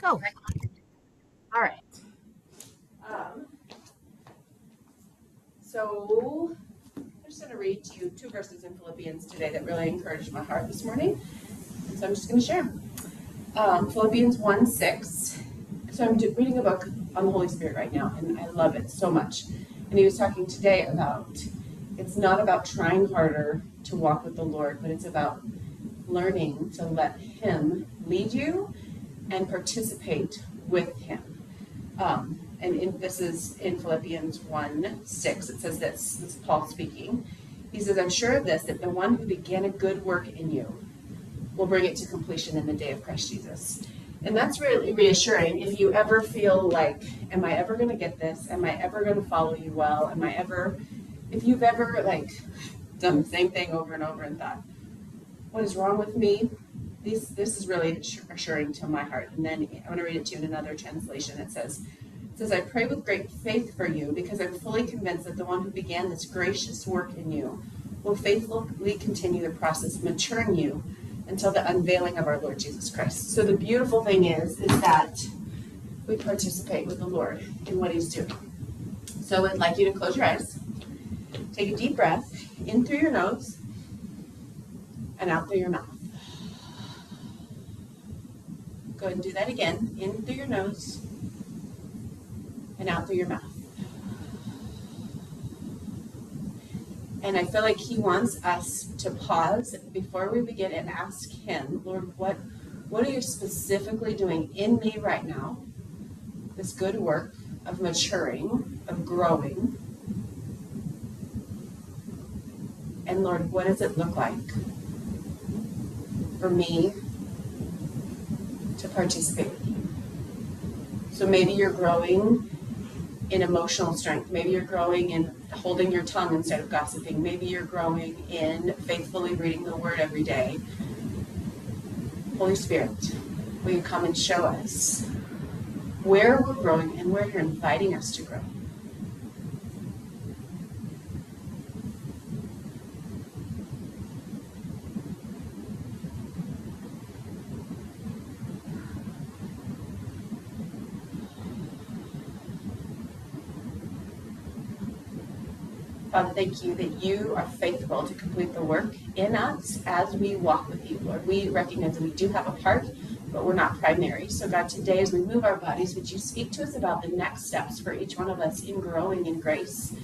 Go. All right. Um, so I'm just going to read to you two verses in Philippians today that really encouraged my heart this morning. So I'm just going to share. Um, Philippians 1 6. So I'm reading a book on the Holy Spirit right now, and I love it so much. And he was talking today about it's not about trying harder to walk with the Lord, but it's about learning to let Him lead you and participate with Him. Um, and in, this is in Philippians 1 6. It says this, this is Paul speaking. He says, I'm sure of this, that the one who began a good work in you will bring it to completion in the day of Christ Jesus. And that's really reassuring if you ever feel like, Am I ever going to get this? Am I ever going to follow you well? Am I ever, if you've ever like done the same thing over and over and thought, What is wrong with me? This, this is really assuring to my heart. And then I want to read it to you in another translation. It says, it says, I pray with great faith for you because I'm fully convinced that the one who began this gracious work in you will faithfully continue the process, maturing you until the unveiling of our Lord Jesus Christ. So the beautiful thing is, is that we participate with the Lord in what He's doing. So I'd like you to close your eyes, take a deep breath in through your nose and out through your mouth. Go ahead and do that again. In through your nose and out through your mouth. And I feel like he wants us to pause before we begin and ask him, Lord, what what are you specifically doing in me right now? This good work of maturing, of growing. And Lord, what does it look like for me to participate? So maybe you're growing in emotional strength. Maybe you're growing in holding your tongue instead of gossiping. Maybe you're growing in faithfully reading the word every day. Holy Spirit, will you come and show us where we're growing and where you're inviting us to grow? Father, thank you that you are faithful to complete the work in us as we walk with you, Lord. We recognize that we do have a part, but we're not primary. So, God, today as we move our bodies, would you speak to us about the next steps for each one of us in growing in grace?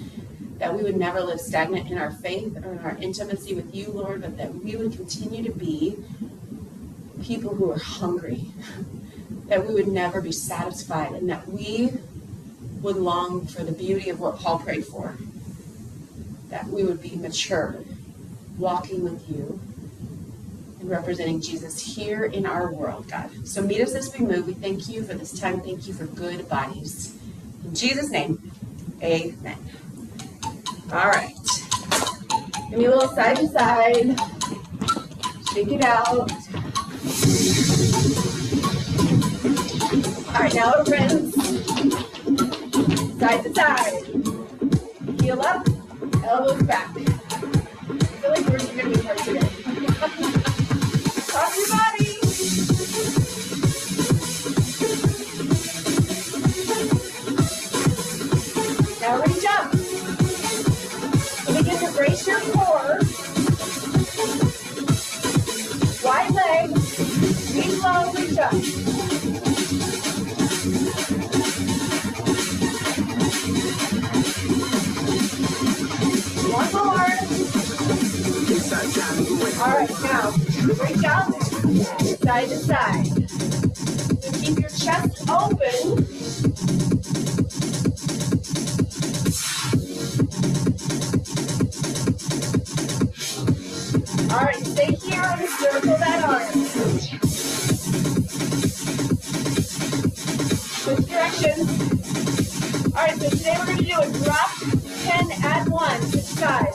That we would never live stagnant in our faith or in our intimacy with you, Lord, but that we would continue to be people who are hungry, that we would never be satisfied, and that we would long for the beauty of what Paul prayed for that we would be mature, walking with you and representing Jesus here in our world, God. So meet us as we move. We thank you for this time. Thank you for good bodies. In Jesus' name, amen. All right. Give me a little side to side. Shake it out. All right, now it rinse. Side to side. Heel up elbows back. I feel like are going to be hard today. All right, now reach out side to side. keep your chest open. All right, stay here and circle that arm. Switch directions. All right, so today we're going to do a drop 10, at 1, switch sides.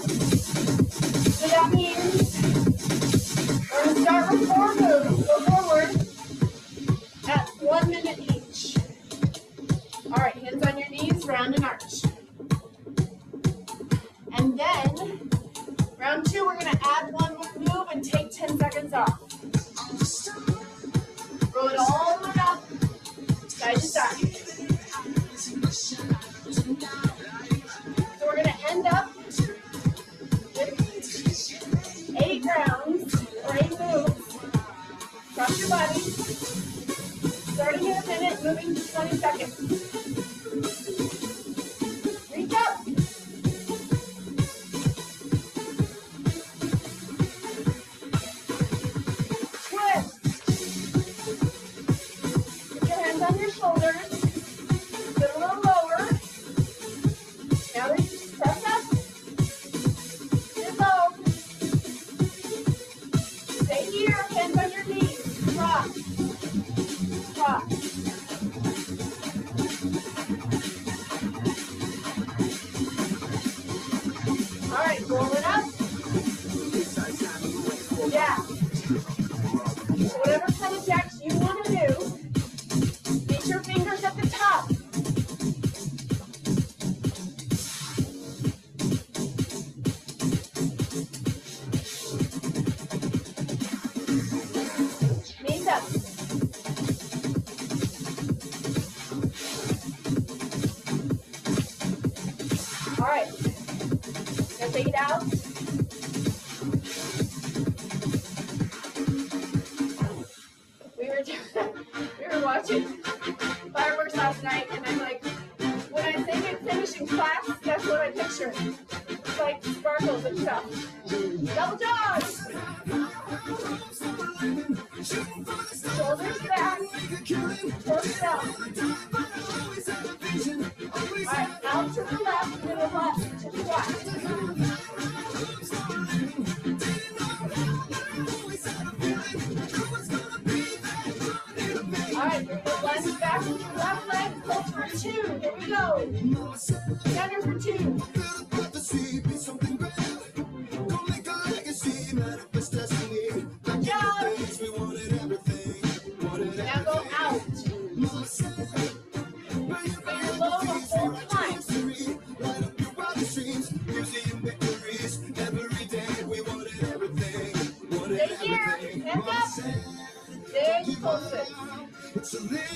It's a little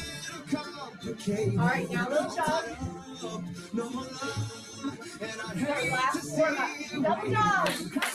complicated. All right, now little jump. Uh, no more love, and I Double jump.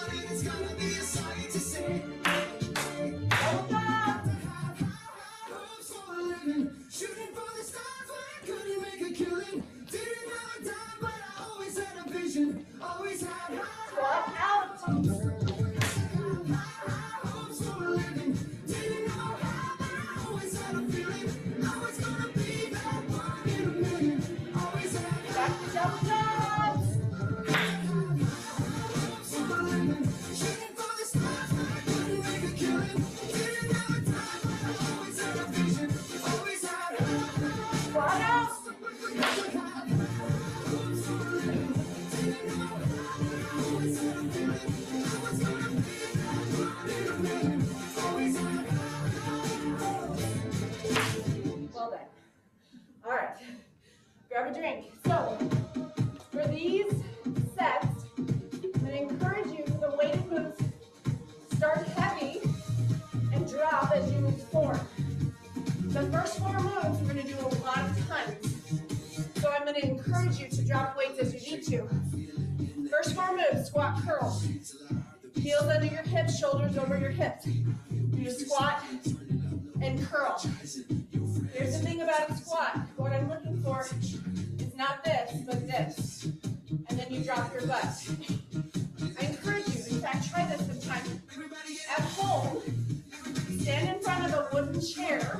Stand in front of a wooden chair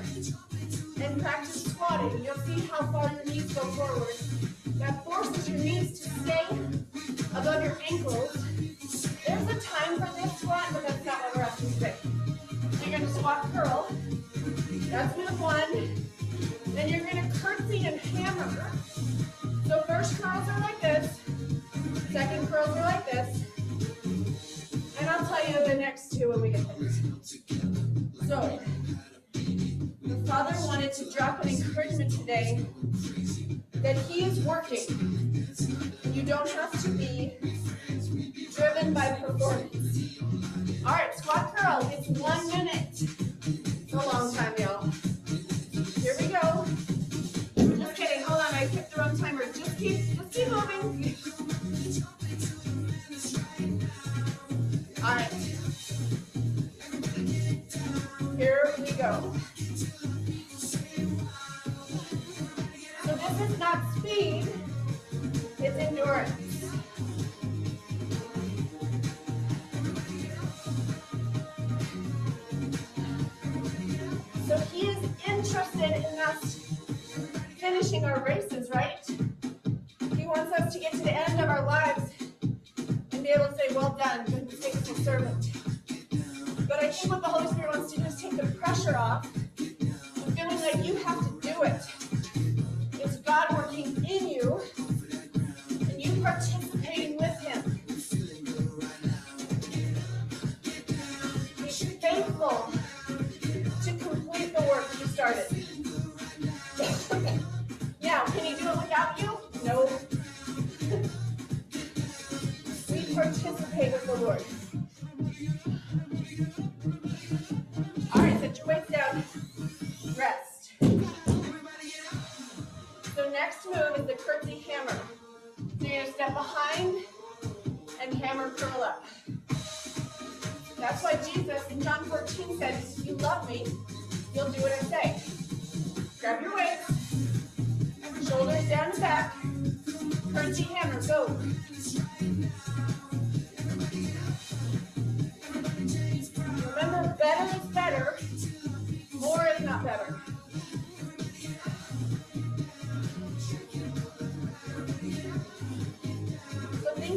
and practice squatting. You'll see how far your knees go forward. That forces your knees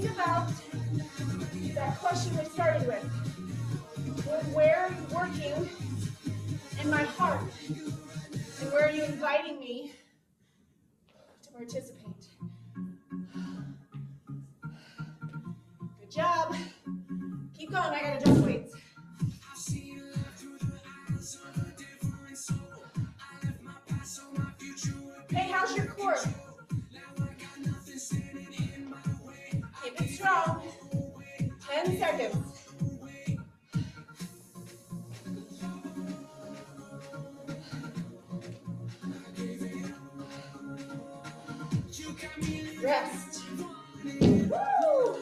think about that question we started with. Where are you working in my heart? And where are you inviting me to participate? Good job. Keep going. I gotta adjust weights. Hey, 10 seconds. Rest. Woo!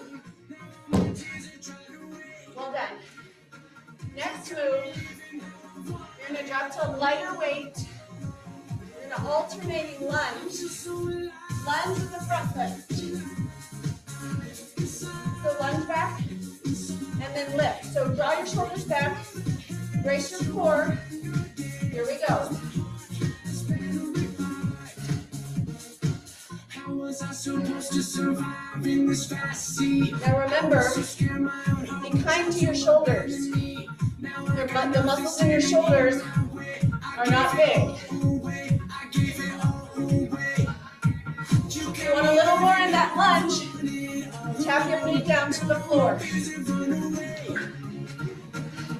Well done. Next move, you're gonna drop to a lighter weight. You're gonna alternating lunge. Lunge with the front foot. So lunge back and then lift. So draw your shoulders back, brace your core. Here we go. How was I supposed to survive in this fast sea? Now remember, So scared my own heart be kind to your shoulders. The, the muscles in your shoulders are not big. away, I gave it all away. You If you want a little more in that lunge, tap your knee down to the floor.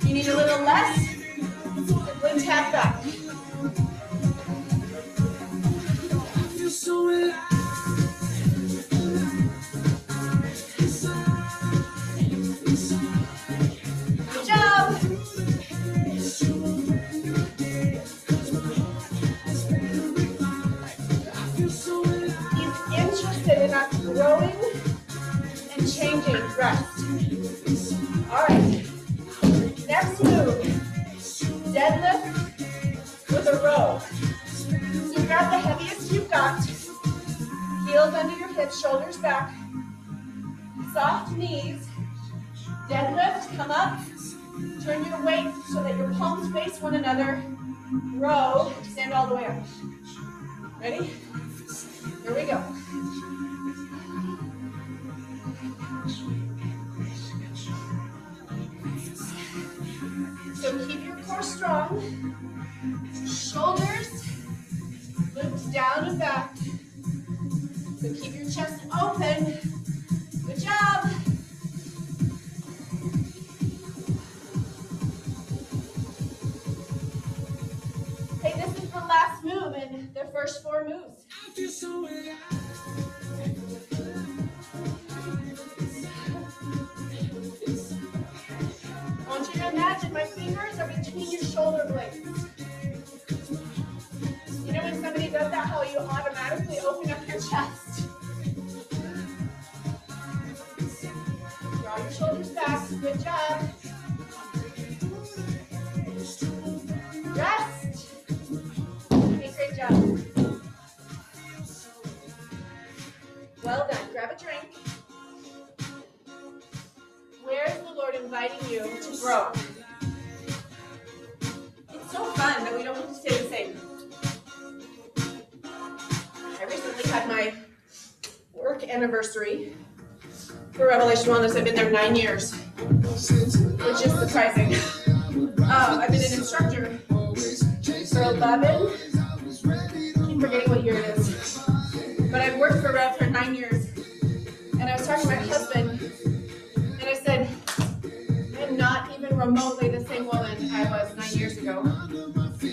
You need a little less, simply tap back. Deadlift with a row. So grab the heaviest you've got. Heels under your hips, shoulders back. Soft knees. Deadlift, come up. Turn your weight so that your palms face one another. Row, stand all the way up. Ready? Here we go. So keep your core strong. Shoulders looped down and back. So keep your chest open. Good job. Hey, this is the last move in the first four moves. You can imagine my fingers are between your shoulder blades. You know when somebody does that, how you automatically open up your chest? Draw your shoulders back. Good job. Rest. Okay, great job. Well done. Grab a drink. Where is the Lord inviting you to grow? It's so fun that we don't have to stay the same. I recently had my work anniversary for Revelation Wellness. I've been there nine years, which is surprising. Um, I've been an instructor for 11. keep forgetting what year it is. But I've worked for Rev for nine years. And I was talking to my husband, remotely the same woman I was nine years ago.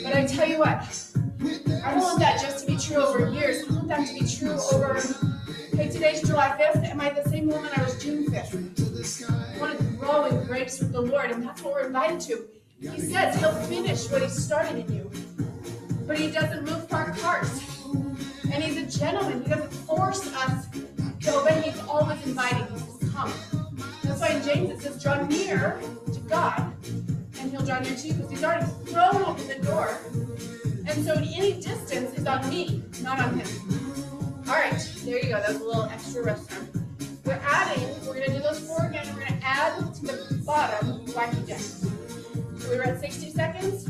But I tell you what, I don't want that just to be true over years. I want that to be true over, hey, today's July 5th. Am I the same woman I was June 5th? I want to grow in grace with the Lord, and that's what we're invited to. He says he'll finish what he started in you, but he doesn't move parked cars. And he's a gentleman. He doesn't force us to obey. He's always inviting us to come. That's why in James it says, draw near to God, and he'll draw near to you, because he's already thrown open the door. And so any distance is on me, not on him. All right, there you go. That was a little extra rest time. We're adding, we're gonna do those four again. We're gonna add to the bottom wacky jacks. So we were at 60 seconds,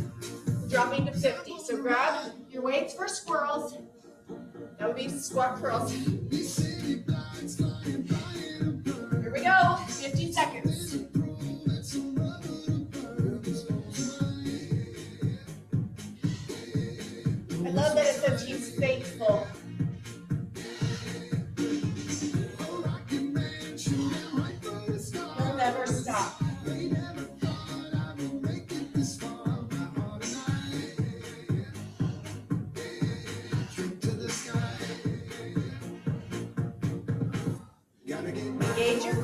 dropping to 50. So grab your weights for squirrels. That would be squat curls. Go, 50 seconds. I love that it says he's faithful.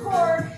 Engage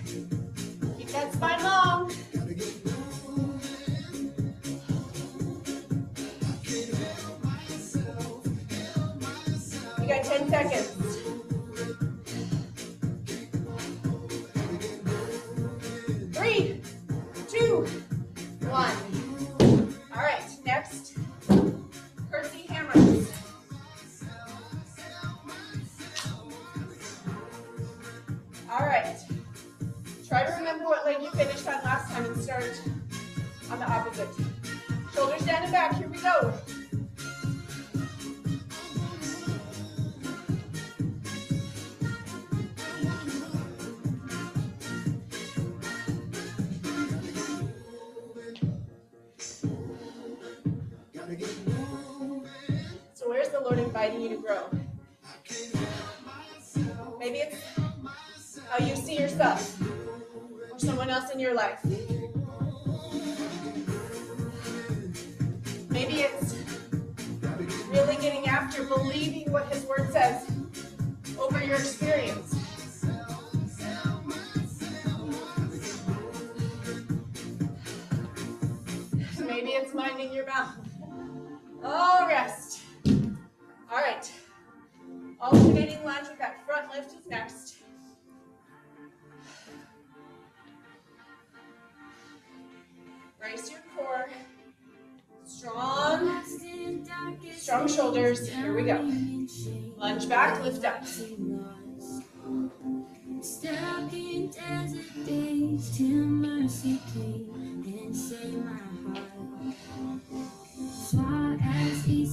As you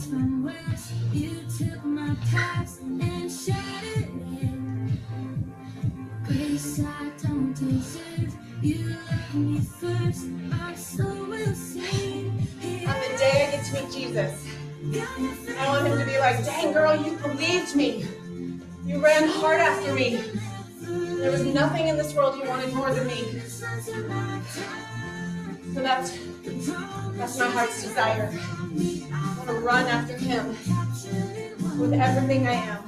took my past and it. Grace I don't deserve, you me first. Will. On the day I get to meet Jesus, I want him to be like, dang girl, you believed me. You ran hard after me. There was nothing in this world you wanted more than me. So that's that's my heart's desire. I want to run after him with everything I am.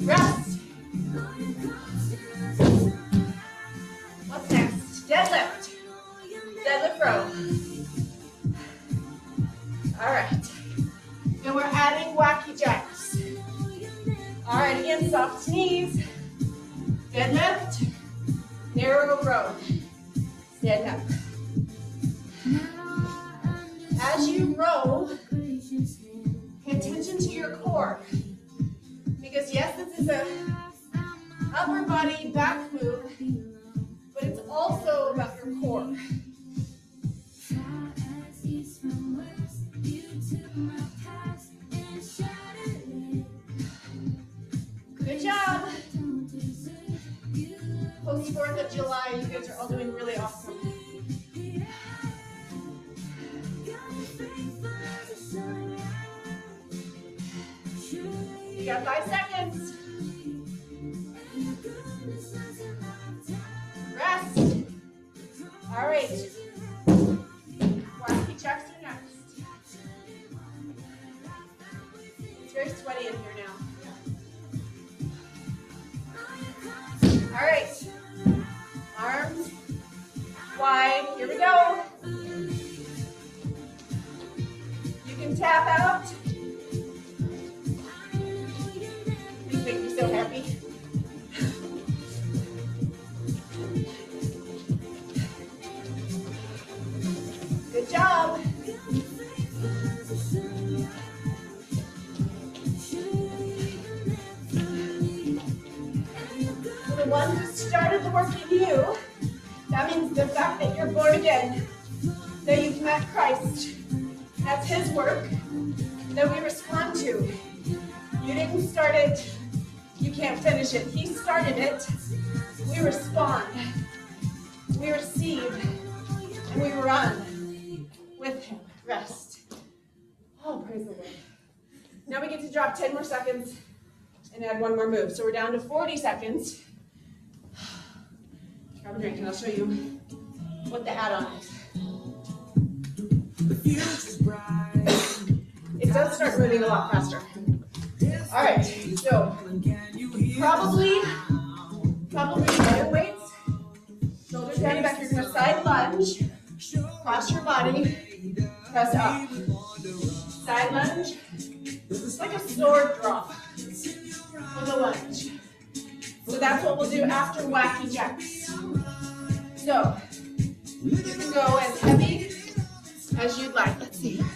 Rest. What's next? Deadlift. Deadlift row. All right. Now we're adding wacky jacks. All right, again, soft knees. Deadlift. Narrow row. Stand up. As you row, pay attention to your core. Because yes, this is a upper body back move, but it's also about your core. 4th of July, you guys are all doing really awesome. You got five seconds. Rest. All right. Wacky jacks are next. It's very sweaty in here now. Here we go. You can tap out. These make me so happy. Good job. The one who started the work in you, that means the fact that you're born again, that you've met Christ. That's His work that we respond to. You didn't start it, you can't finish it. He started it. We respond, we receive, and we run with Him. Rest. Oh, praise the Lord. Now we get to drop 10 more seconds and add one more move. So we're down to 40 seconds. Grab a drink and I'll show you what the add-on is. It does start moving a lot faster. All right, so probably, probably better weights. Shoulders down and back. You're gonna side lunge, cross your body, press up. Side lunge. It's like a sword drop with a lunge. So that's what we'll do after wacky jacks. So you can go as heavy as you'd like. Let's see.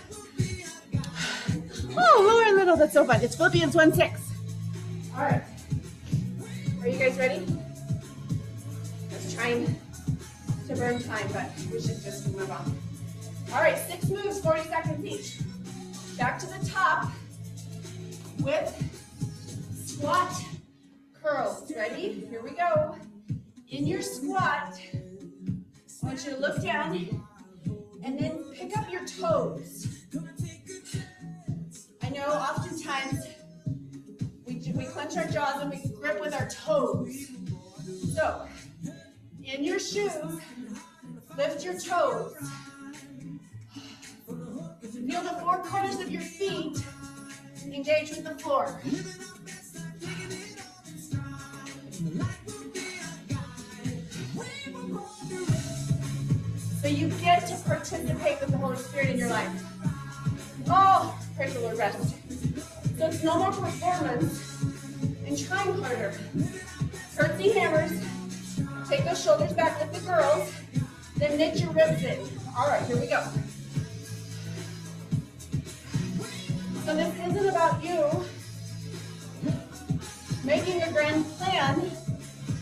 Oh, lower a little. That's so fun. It's Philippians 1 6. All right. Are you guys ready? Let's try to burn time, but we should just move on. All right, six moves, 40 seconds each. Back to the top with squat curls. Ready? Here we go. In your squat, I want you to look down and then pick up your toes. I know oftentimes we, we clench our jaws and we grip with our toes. So, in your shoes, lift your toes. Feel the four corners of your feet engage with the floor. You get to participate with the Holy Spirit in your life. Oh, praise the Lord, rest. So it's no more performance and trying harder. Curtsy hammers. Take those shoulders back with the girls. Then knit your ribs in. All right, here we go. So this isn't about you making a grand plan.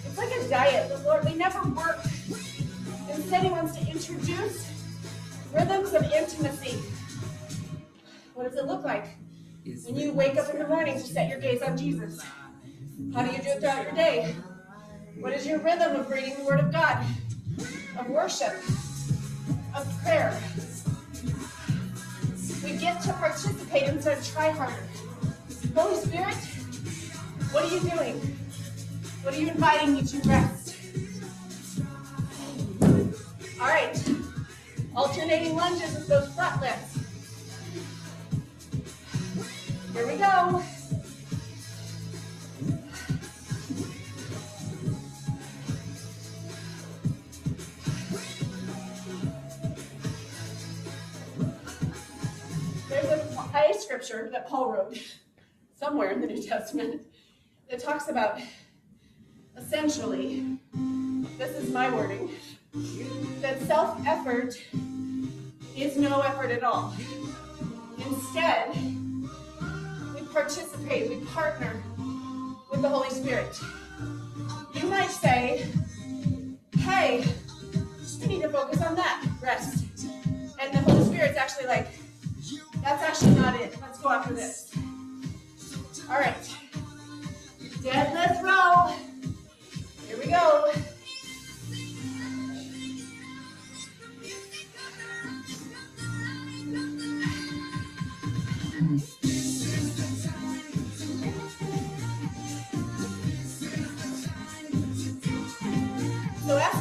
It's like a diet. The Lord, we never work said he wants to introduce rhythms of intimacy. What does it look like? When you wake up in the morning to set your gaze on Jesus. How do you do it throughout your day? What is your rhythm of reading the Word of God, of worship, of prayer? We get to participate instead of try harder. Holy Spirit, what are you doing? What are you inviting me to rest? All right, alternating lunges with those front lifts. Here we go. There's a, scripture that Paul wrote somewhere in the New Testament that talks about essentially, this is my wording, that self effort is no effort at all. Instead, we participate, we partner with the Holy Spirit. You might say, hey, I need to focus on that, rest. And the Holy Spirit's actually like, that's actually not it. Let's go after this. All right. Deadlift row. Here we go.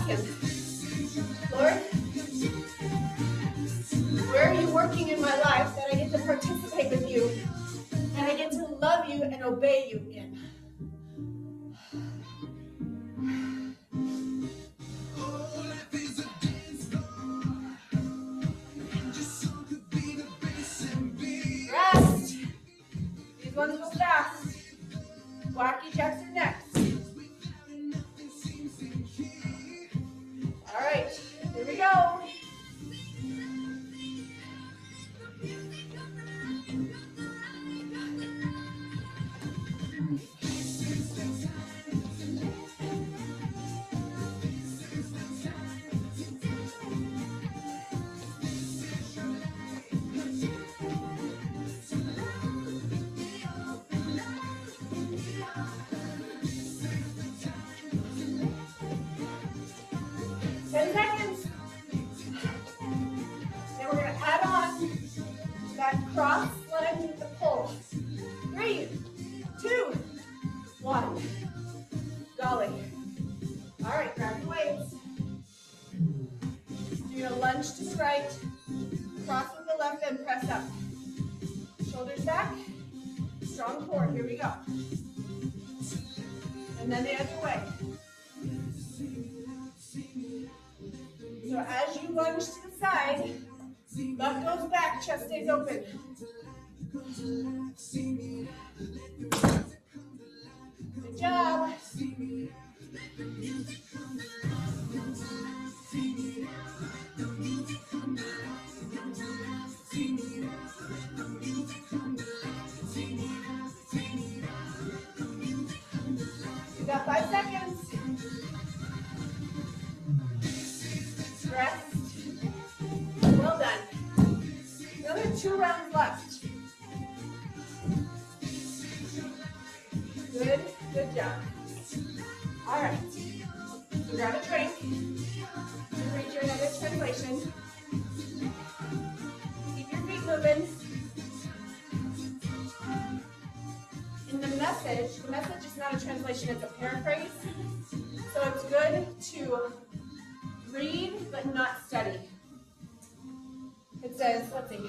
Him, Lord, where are you working in my life that I get to participate with you and I get to love you and obey you in? Rest. These ones go fast. Wacky jacks are next. Says, let's see.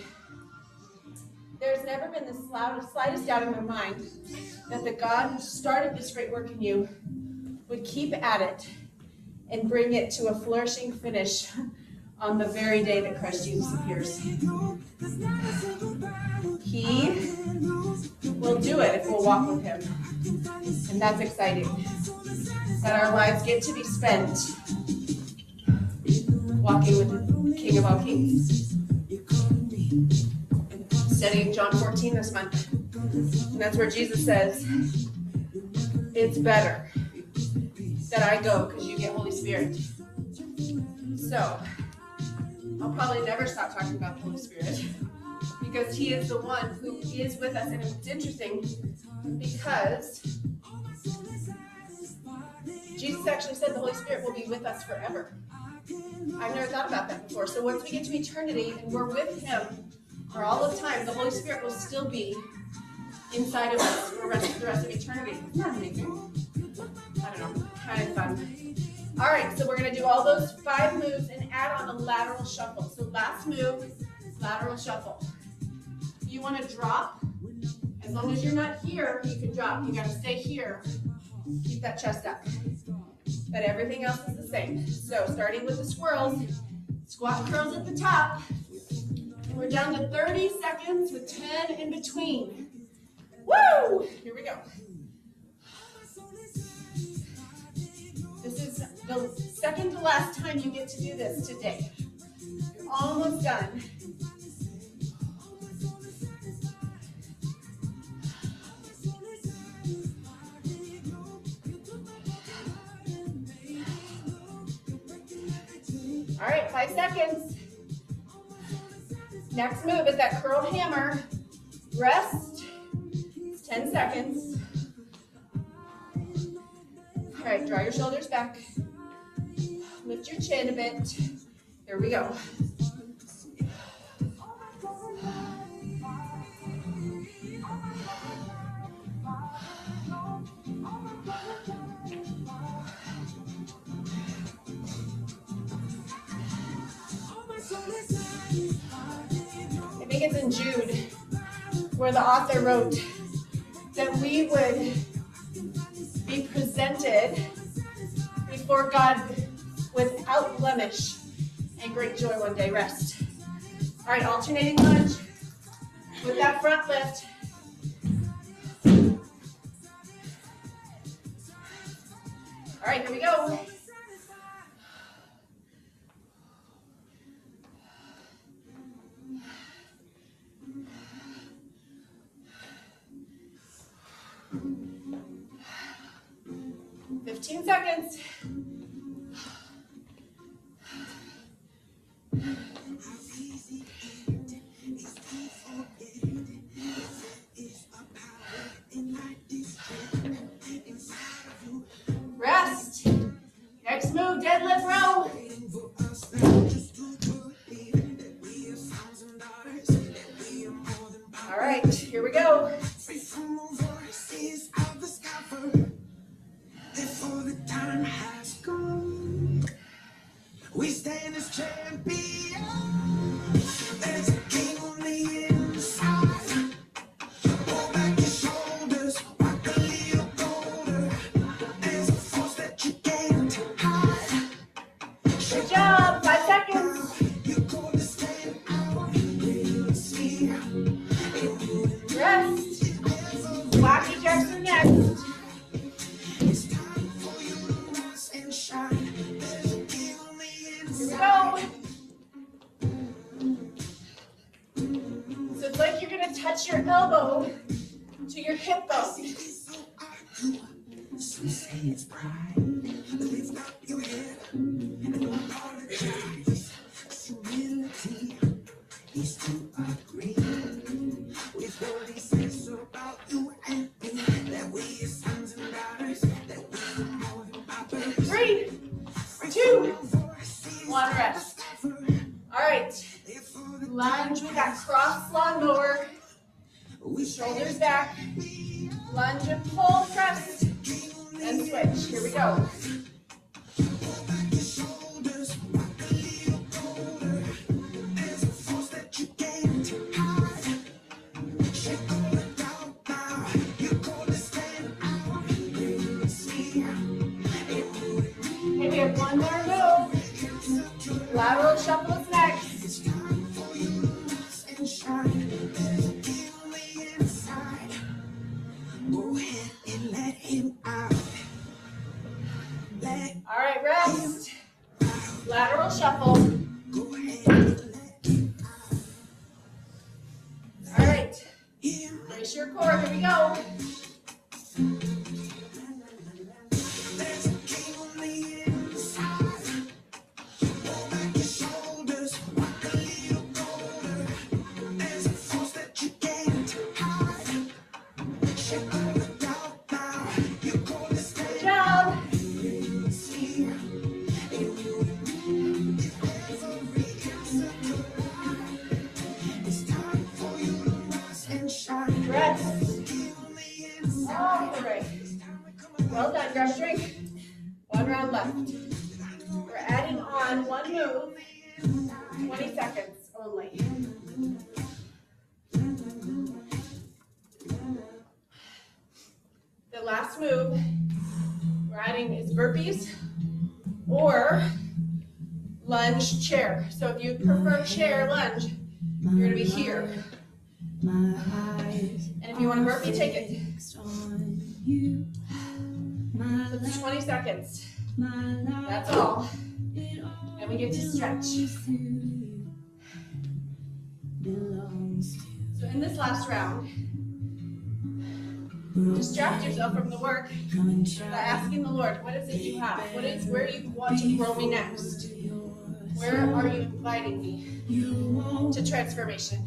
There's never been the slightest slightest doubt in my mind that the God who started this great work in you would keep at it and bring it to a flourishing finish on the very day that Christ Jesus appears. He will do it if we'll walk with him. And that's exciting. That our lives get to be spent walking with the King of all Kings. Studying John 14 this month. And that's where Jesus says, It's better that I go because you get Holy Spirit. So, I'll probably never stop talking about the Holy Spirit because He is the one who is with us. And it's interesting because Jesus actually said the Holy Spirit will be with us forever. I've never thought about that before. So, once we get to eternity and we're with Him for all of time, the Holy Spirit will still be inside of us for the rest, the rest of eternity. Isn't that amazing? I don't know, kind of fun. All right, so we're gonna do all those five moves and add on a lateral shuffle. So last move, lateral shuffle. You wanna drop, as long as you're not here, you can drop. You gotta stay here. Keep that chest up. But everything else is the same. So starting with the squirrels, squat curls at the top. We're down to 30 seconds with 10 in between. Woo! Here we go. This is the second to last time you get to do this today. You're almost done. All right, five seconds. Next move is that curled hammer. Rest. 10 seconds. All right, draw your shoulders back. Lift your chin a bit. Here we go. Where the author wrote that we would be presented before God without blemish and great joy one day. Rest. All right, alternating lunge with that front lift. Stand Brace your core. Here we go. Chair. So if you prefer chair lunge, you're gonna be here. And if you want a burpee, take it. fixed on you. My So it's twenty seconds, that's all. And we get to stretch. belongs to you. Belongs to So in this last round, distract yourself from the work by asking the Lord, what is it you have? What is, where you want to grow me next? Where are you inviting me to transformation?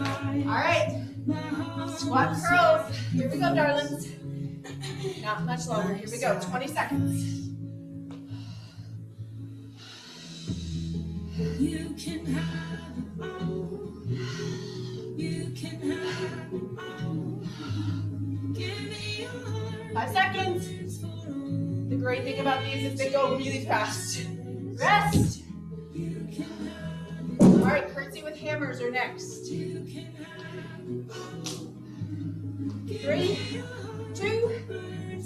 All right, squat curls. Here we go, darlings. Not much longer. Here we go, 20 seconds. You can have. You can have. Five seconds. The great thing about these is they go really fast. Rest. All right, curtsy with hammers are next. Three, two,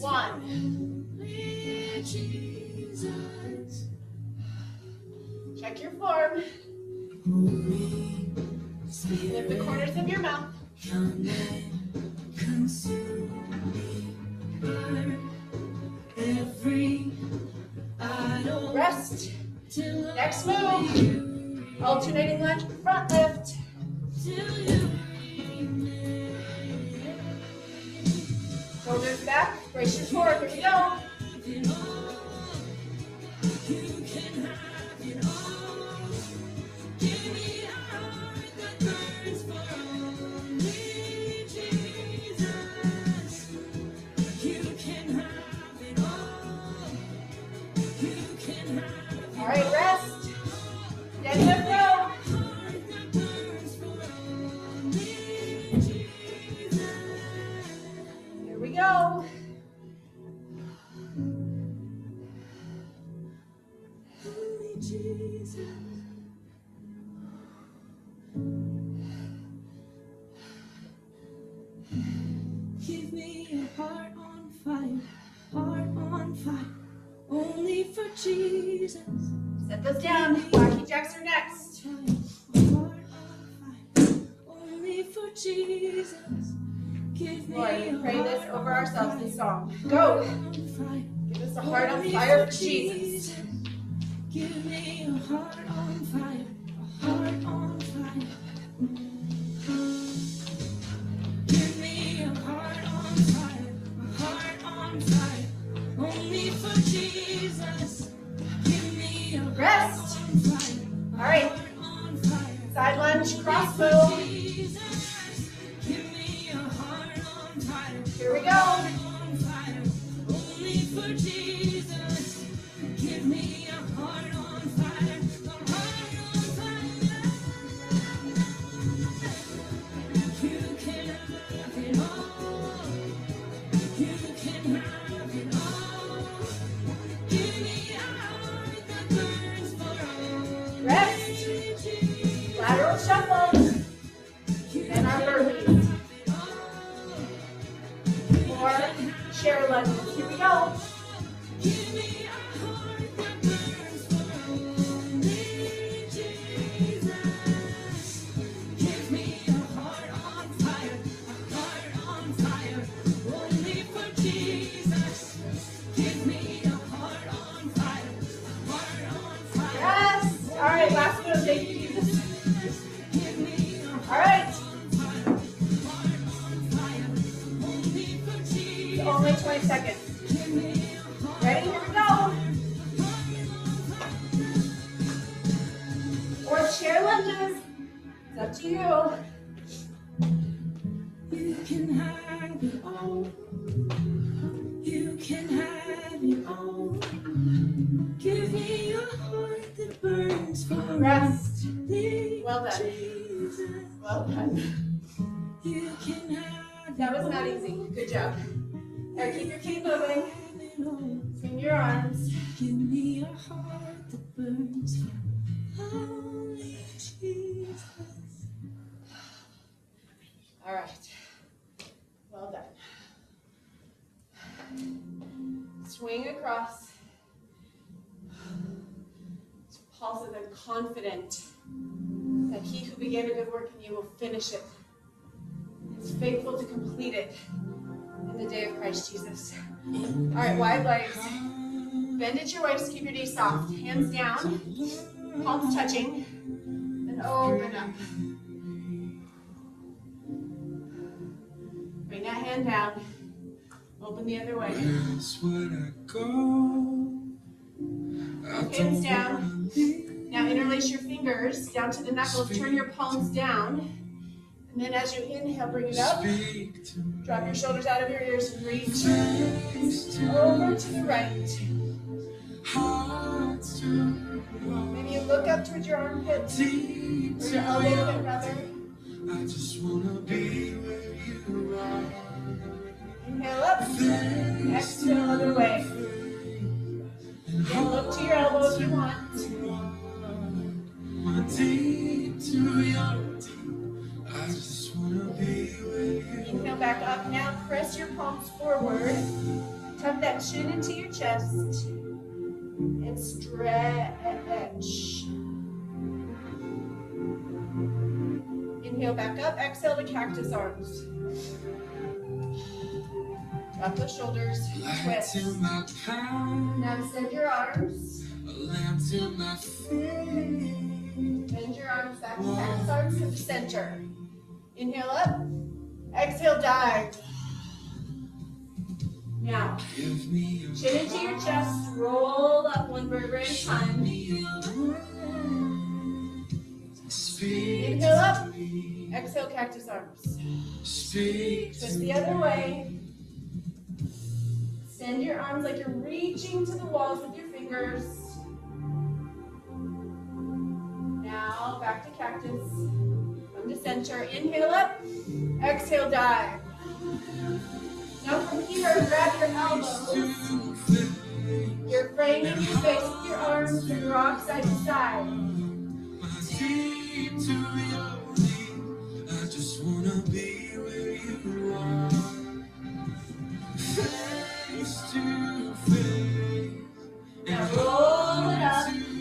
one. Check your form. Lift the corners of your mouth. Rest. Next move. Alternating lunge, front lift. Shoulders back. Brace your core. Here we go. Jesus. Set those down. Wacky jacks are next. Fire, heart on fire, only for Jesus. Give me Lord, we pray this over ourselves this song. Go. Give us a heart on fire for Jesus. Give me a heart on fire, a heart on fire. That was not easy. Good job. Right, keep your feet moving. Swing your arms. Give me a heart that burns. All right. Well done. Swing across. Paul says, confident that he who began a good work in you will finish it. He's faithful to complete it in the day of Christ Jesus. All right, wide legs. Bend at your waist, keep your knees soft. Hands down, palms touching, and open up. Bring that hand down. Open the other way. That's where I go. Hands down. Now interlace your fingers down to the knuckles. Turn your palms down. And then as you inhale, bring it up. Speak to me. Drop your shoulders out of your ears and reach over to the right. Maybe you look up towards your armpit deep or your elbow rather. I just wanna be where you are. Inhale up. Exhale other way. Again, look to your elbow if you want. My deep to your Inhale back up. Now press your palms forward. Tuck that chin into your chest. And stretch. Inhale back up. Exhale to cactus arms. Drop the shoulders. Twist. Now extend your arms. a lamp to my feet. Bend your arms back cactus arms to the center. Inhale up. Exhale, dive. Now, Give me your chin into your chest. Roll up one vertebrae at a time. Inhale up. Exhale, cactus arms. Twist the other way. Extend your arms like you're reaching to the walls with your fingers. Now, back to cactus. To center. Inhale up. Exhale, dive. Now from here, grab your elbows. You're framing your face with your arms and rock side to side. I just wanna be where you are. Face to face. Now roll it up.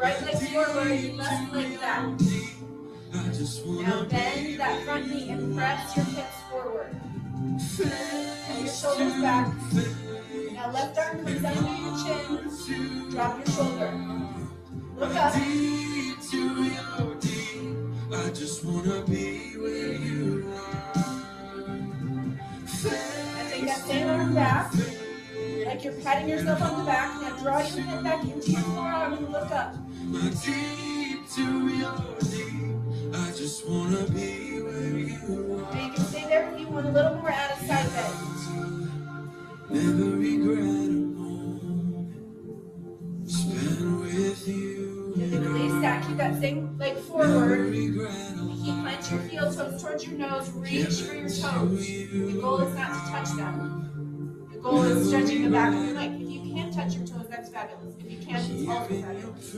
Right leg forward, left leg back. I just Now bend that front knee and press your hips forward. And your shoulders back. Now left arm comes under your chin. Drop your shoulder. Look up. I just wanna be where you are. Now take that same arm back. Like you're patting yourself on the back. Now draw your head back into your forearm and look up. My deep to your deep. I just wanna be where you are. Now you can stay there if you want a little more out of side bend. Never regret a moment spent with you. Release that. Keep that same leg forward. Keep plant your heel toes towards your nose. Reach for your toes. The goal is not to touch them. Goal is stretching the back of your leg. If you can't touch your toes, that's fabulous. If you can't, it's also fabulous.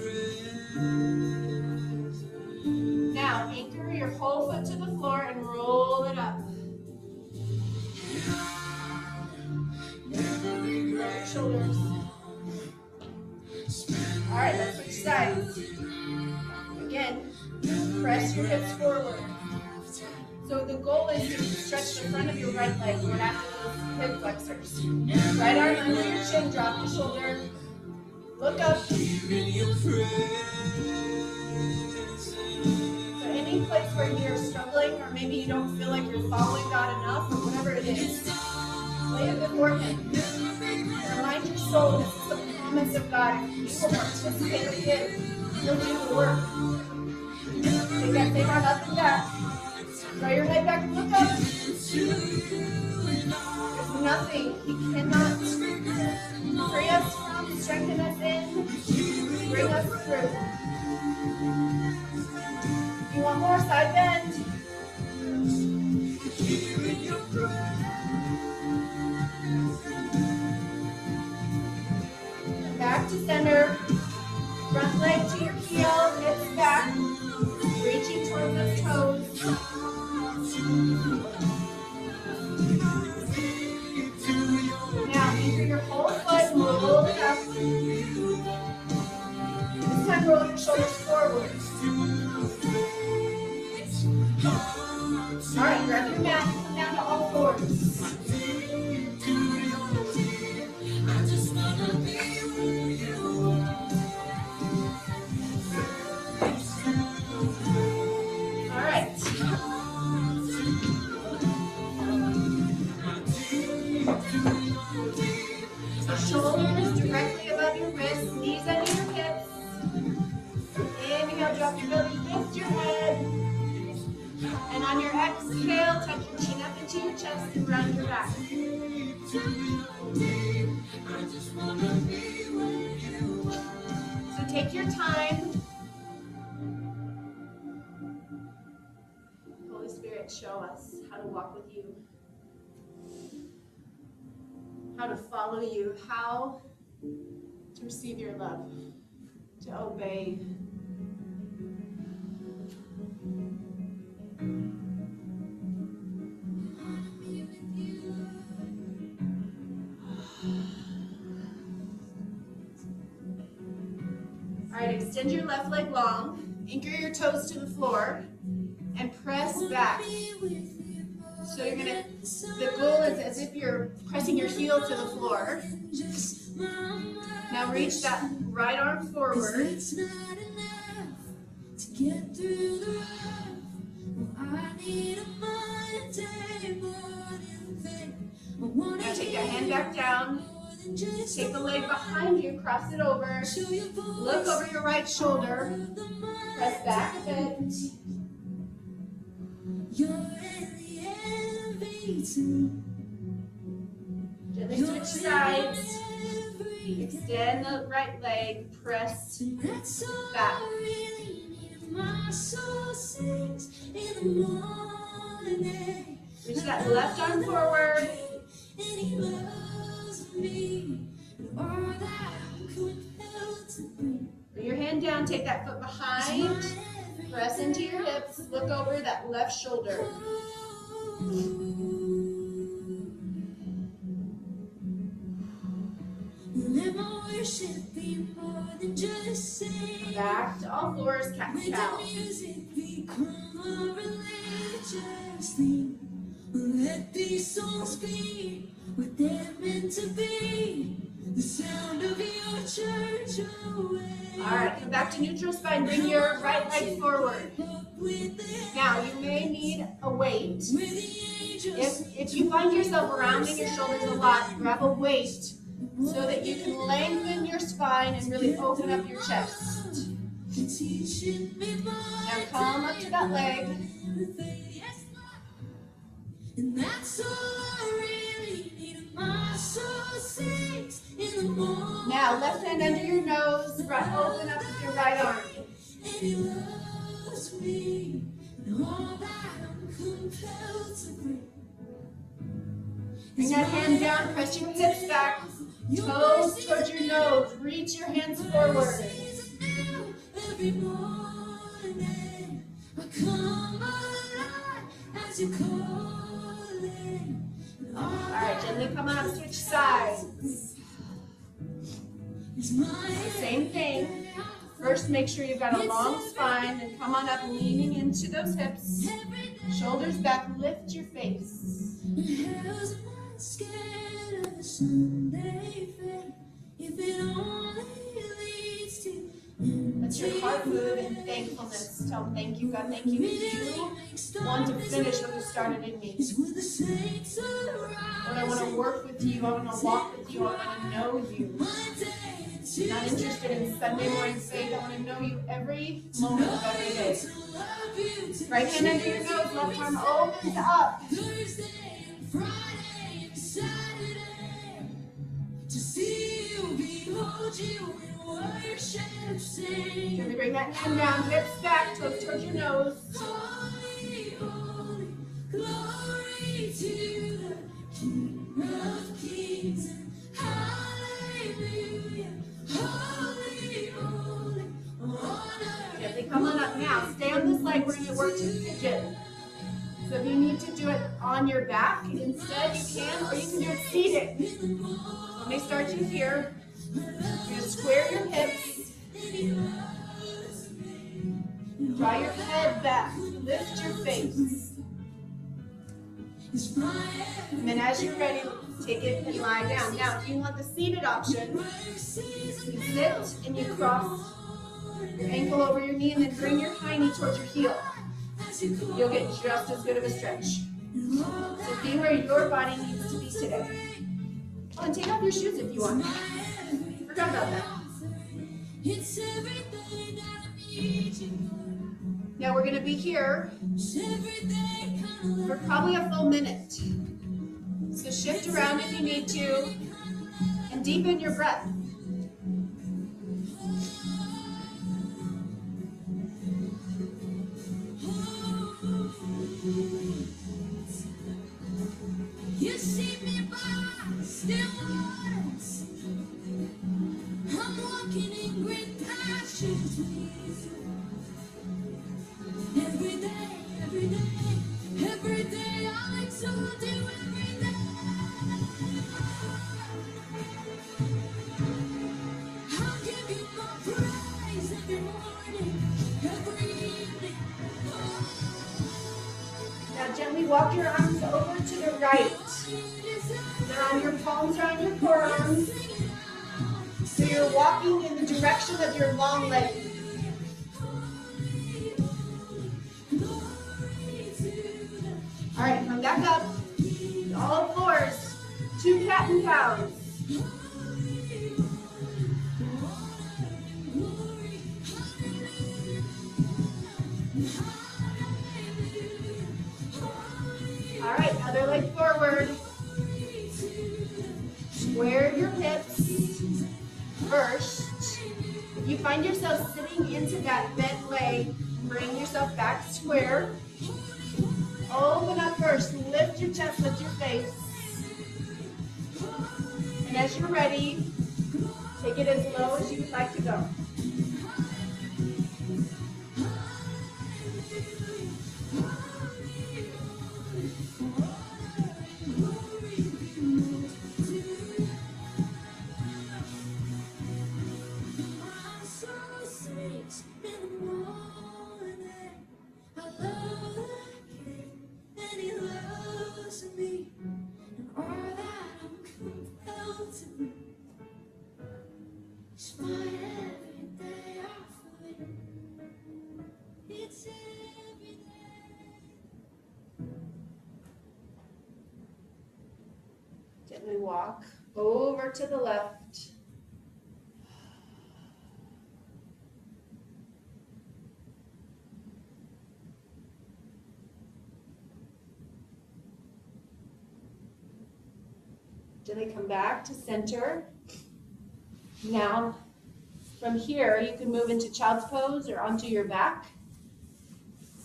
Now, anchor your whole foot to the floor and roll it up. Shoulders. All right, let's switch sides. Again, press your hips forward. So the goal is to stretch the front of your right leg right after those hip flexors. Right arm under your chin, drop your shoulder. Look up. So any place where you're struggling or maybe you don't feel like you're following God enough or whatever it is, lay it before Him. Remind your soul this is the promise of God. You will participate with Him, He'll do the work. Take that up and back. Throw your head back and look up. There's nothing. He cannot free us from, strengthen us in, bring us through. You want more side bend? Back to center. Front leg to your heel, hips back, reaching towards the toes. Now you your whole foot roll it up. This time roll your shoulders forward. Alright, grab your mat, come down to all fours. Follow you, how to receive your love, to obey. All right, extend your left leg long, anchor your toes to the floor, and press back. So you're gonna, the goal is as if you're pressing your heel to the floor. Now reach that right arm forward. Now take that hand back down. Take the leg behind you, cross it over. Look over your right shoulder. Press back a bit. You're in the envy to me. Gently switch sides. Extend the right leg. Press. Back. I really. My soul sings in the morning. Reach that left arm forward. And he loves me. And that compelled to bring. Bring your hand down. Take that foot behind. Press into your hips. Look over that left shoulder. My worship be more than just saying. Back to all fours. Cat Make the cow. music become a religious thing. Let these songs be what they're meant to be. The sound of your church away. All right, come back to neutral spine. Bring your right leg forward. Up with the, Now you may need a weight. with the angels. If if you find yourself rounding your shoulders a lot, grab a weight so that you can lengthen your spine and really open up your chest. Now come up to that leg. And that's all I really need. My soul sings in the morning. Now left hand under your nose, right open up with your right arm. And he loves me. And all that I'm compelled to bring. Bring that hand down, press your hips back, toes towards your nose, reach your hands forward. Every morning I come alive as you calling. All right, gently come on up, switch sides. It's Same thing. First, make sure you've got a long spine, then come on up, leaning into those hips. Shoulders back, lift your face. Scared of the Sunday fair if it only leads to Let your heart move in thankfulness. Tell them, thank you, God, thank you. You want to finish what you started in me. Is when the saints Lord, I want to work with you. I want to walk with you. I want to know you. I'm not interested in Sunday morning faith. I want to know you every moment of every day. To love you to Right hand under your nose, left arm opens up. Thursday and Friday Gently bring that hand down, hips back, toes towards your nose. Holy, holy, glory to the King of Kings. Hallelujah, holy, holy, honor. Gently come on up now. Stay on this leg. We're going to work to pigeon. So if you need to do it on your back instead, you can, or you can do it seated. Let me start you here. You're going to square your hips. Draw your head back. Lift your face. And then as you're ready, take it and lie down. Now, if you want the seated option, you sit and you cross your ankle over your knee and then bring your high knee towards your heel. You'll get just as good of a stretch. So be where your body needs to be today. Oh, and take off your shoes if you want. Forgot about that. Now we're gonna be here for probably a full minute. So shift around if you need to and deepen your breath. Walk over to the left. Gently come back to center. Now, from here, you can move into child's pose or onto your back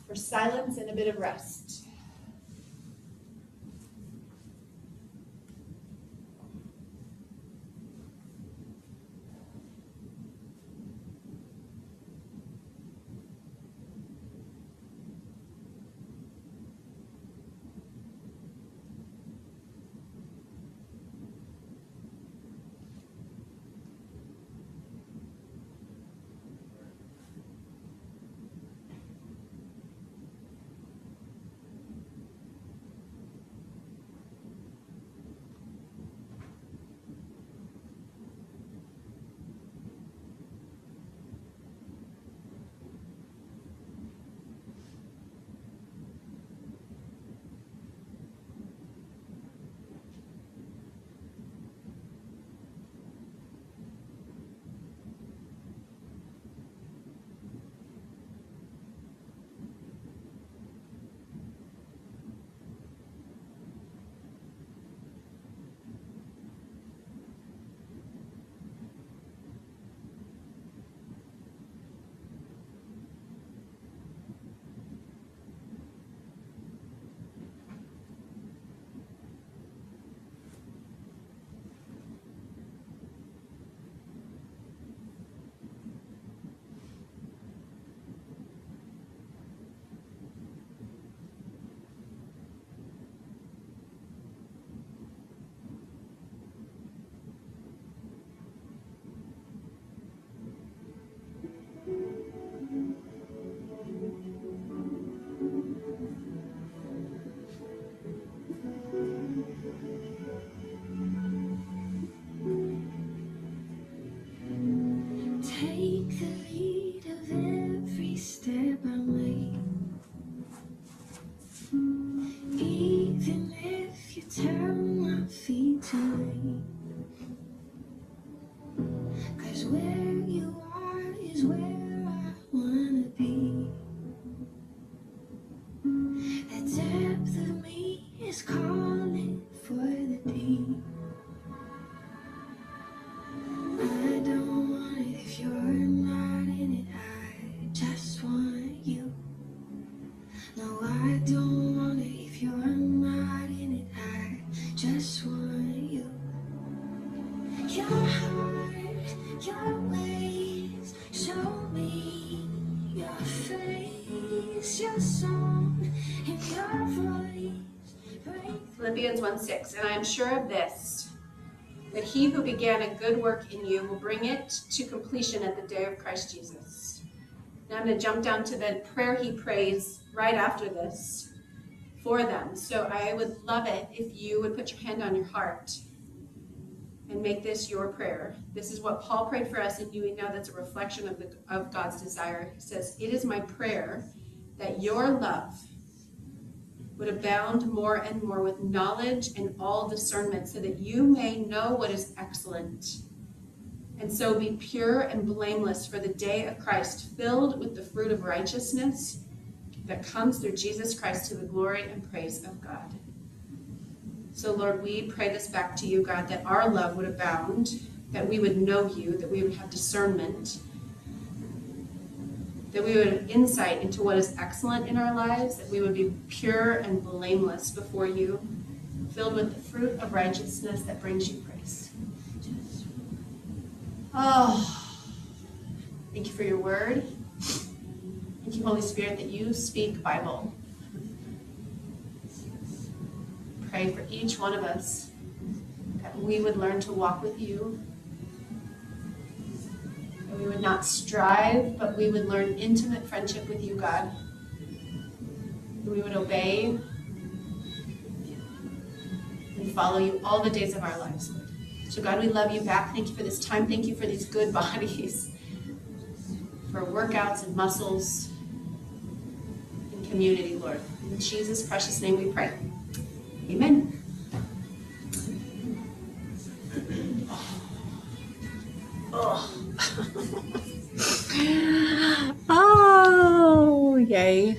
for silence and a bit of rest. Philippians 1 6. And I am sure of this, that he who began a good work in you will bring it to completion at the day of Christ Jesus. Now I'm going to jump down to the prayer he prays right after this for them. So I would love it if you would put your hand on your heart and make this your prayer. This is what Paul prayed for us, and you know that's a reflection of, the, of God's desire. He says, It is my prayer that your love would abound more and more with knowledge and all discernment, so that you may know what is excellent, and so be pure and blameless for the day of Christ, filled with the fruit of righteousness that comes through Jesus Christ to the glory and praise of God. So, Lord, we pray this back to you, God, that our love would abound, that we would know you, that we would have discernment, that we would have insight into what is excellent in our lives, that we would be pure and blameless before you, filled with the fruit of righteousness that brings you praise. Oh, thank you for your word. Thank you, Holy Spirit, that you speak Bible. Pray for each one of us that we would learn to walk with you. We would not strive, but we would learn intimate friendship with you, God. We would obey and follow you all the days of our lives. So, God, we love you back. Thank you for this time. Thank you for these good bodies, for workouts and muscles and community, Lord. In Jesus' precious name we pray. Amen. Oh. oh, yay.